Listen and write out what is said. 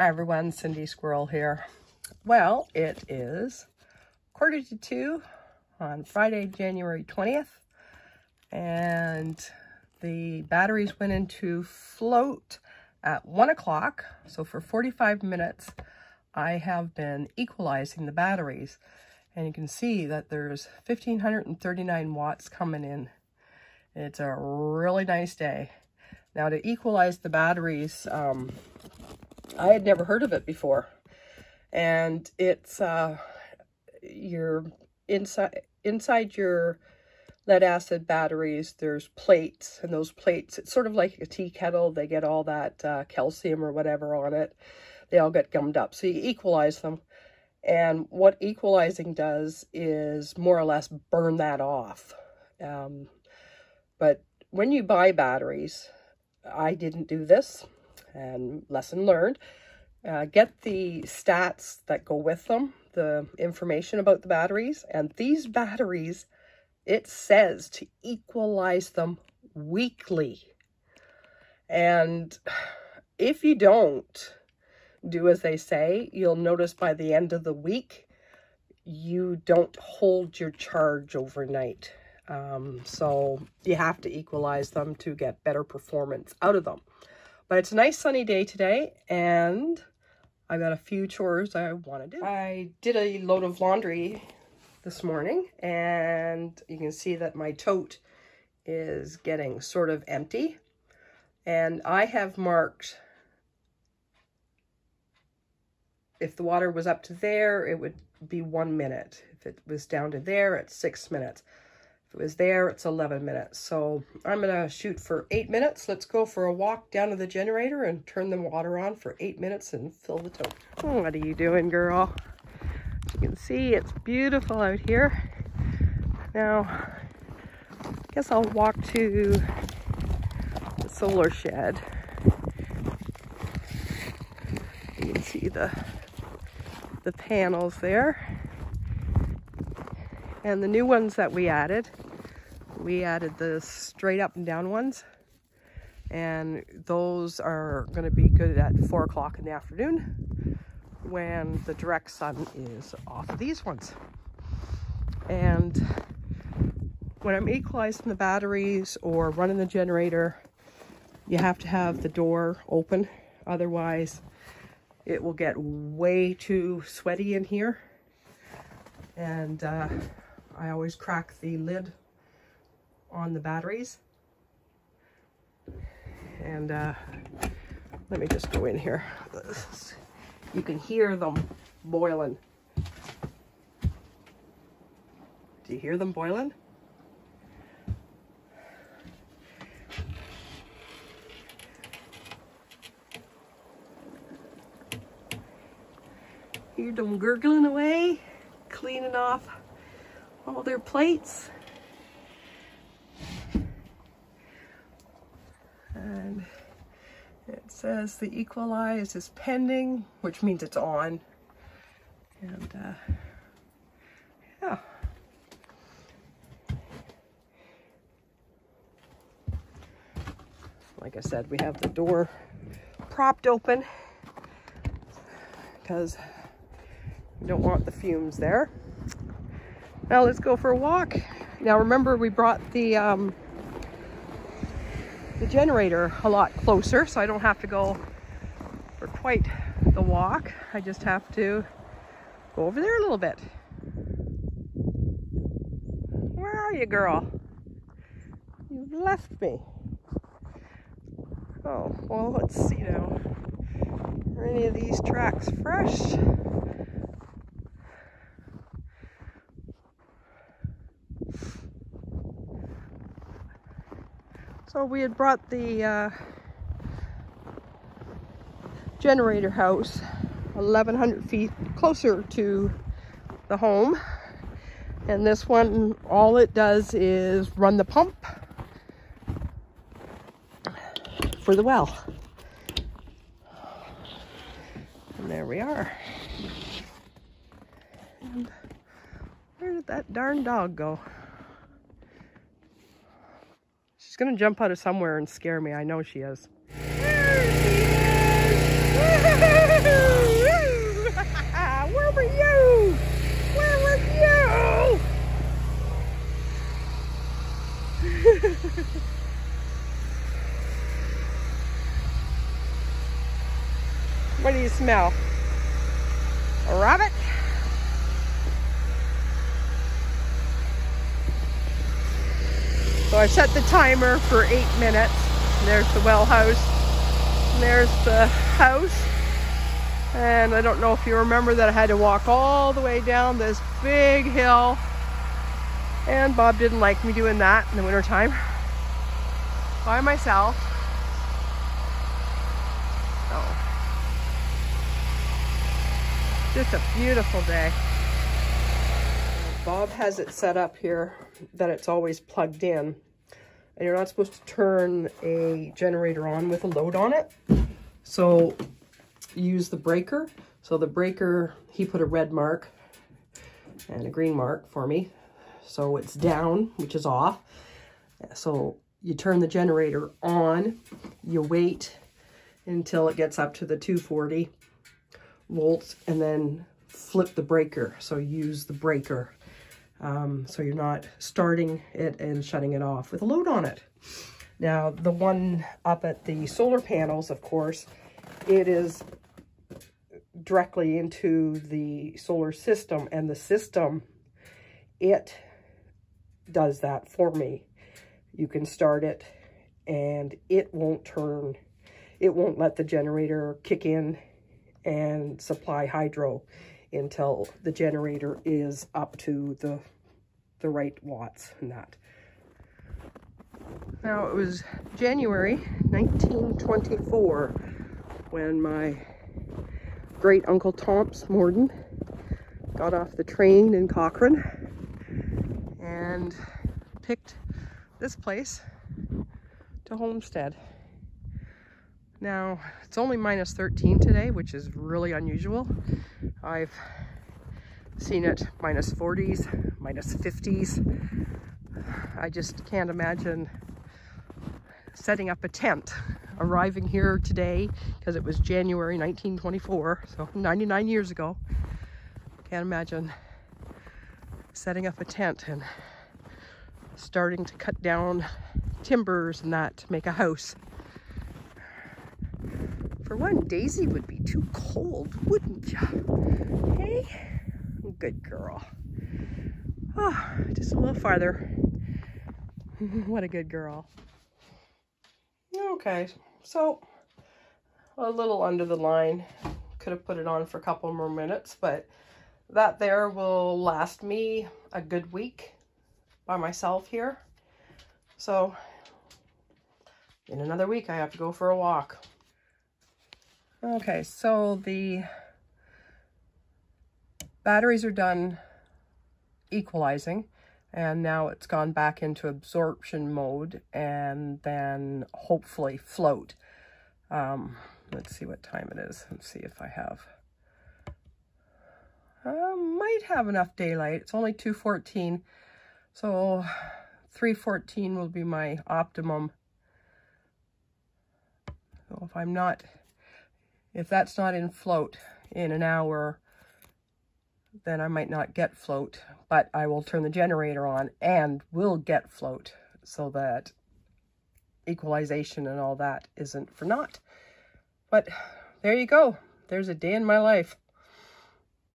Hi everyone, Cindy Squirrell here. Well, it is quarter to two on Friday, January 20th, and the batteries went into float at one o'clock. So for 45 minutes, I have been equalizing the batteries. And you can see that there's 1539 watts coming in. It's a really nice day. Now to equalize the batteries, um, I had never heard of it before. And it's uh, your inside inside your lead acid batteries, there's plates, and those plates, it's sort of like a tea kettle. They get all that uh, calcium or whatever on it. They all get gummed up. So you equalize them. And what equalizing does is more or less burn that off. Um, but when you buy batteries, I didn't do this, and lesson learned. Uh, get the stats that go with them, the information about the batteries, and these batteries, it says to equalize them weekly. And if you don't do as they say, you'll notice by the end of the week, you don't hold your charge overnight. Um, so you have to equalize them to get better performance out of them. But it's a nice sunny day today, and I've got a few chores I want to do. I did a load of laundry this morning, and you can see that my tote is getting sort of empty. And I have marked, if the water was up to there, it would be one minute. If it was down to there, it's six minutes. If it was there, it's 11 minutes. So I'm going to shoot for eight minutes. Let's go for a walk down to the generator and turn the water on for eight minutes and fill the tote. Oh, what are you doing, girl? As you can see, it's beautiful out here. Now, I guess I'll walk to the solar shed. You can see the the panels there and the new ones that we added, we added the straight up and down ones. And those are going to be good at 4 o'clock in the afternoon when the direct sun is off of these ones. And when I'm equalizing the batteries or running the generator, you have to have the door open. Otherwise, it will get way too sweaty in here. And uh, I always crack the lid on the batteries. And uh, let me just go in here. You can hear them boiling. Do you hear them boiling? Hear them gurgling away, cleaning off all their plates. And it says the equalize is pending, which means it's on. And uh, yeah. Like I said, we have the door propped open because we don't want the fumes there. Now let's go for a walk. Now remember we brought the um, the generator a lot closer so I don't have to go for quite the walk. I just have to go over there a little bit. Where are you, girl? You've left me. Oh, well, let's see now. Are any of these tracks fresh? So we had brought the uh, generator house 1100 feet closer to the home. And this one, all it does is run the pump for the well. And there we are. And where did that darn dog go? going to jump out of somewhere and scare me. I know she is. Where were you? Where were you? what do you smell? A rabbit? So I set the timer for eight minutes. There's the well house. And there's the house. And I don't know if you remember that I had to walk all the way down this big hill. And Bob didn't like me doing that in the wintertime. By myself. So, just a beautiful day. Bob has it set up here that it's always plugged in. And you're not supposed to turn a generator on with a load on it. So use the breaker. So the breaker, he put a red mark and a green mark for me. So it's down, which is off. So you turn the generator on, you wait until it gets up to the 240 volts, and then flip the breaker. So use the breaker um, so you're not starting it and shutting it off with a load on it. Now, the one up at the solar panels, of course, it is directly into the solar system, and the system, it does that for me. You can start it, and it won't turn, it won't let the generator kick in and supply hydro until the generator is up to the, the right watts and that. Now it was January 1924 when my great uncle Tomps Morden got off the train in Cochrane and picked this place to homestead. Now, it's only minus 13 today, which is really unusual. I've seen it minus 40s, minus 50s. I just can't imagine setting up a tent, arriving here today, because it was January 1924, so 99 years ago. Can't imagine setting up a tent and starting to cut down timbers and that to make a house. One, Daisy would be too cold, wouldn't you? Hey? Good girl. Oh, just a little farther. what a good girl. Okay, so a little under the line. Could have put it on for a couple more minutes, but that there will last me a good week by myself here. So in another week, I have to go for a walk. Okay, so the batteries are done equalizing and now it's gone back into absorption mode and then hopefully float. Um, let's see what time it is. Let's see if I have. Uh, might have enough daylight. It's only 2.14, so 3.14 will be my optimum. So if I'm not if that's not in float in an hour, then I might not get float, but I will turn the generator on and will get float so that equalization and all that isn't for naught. But there you go. There's a day in my life.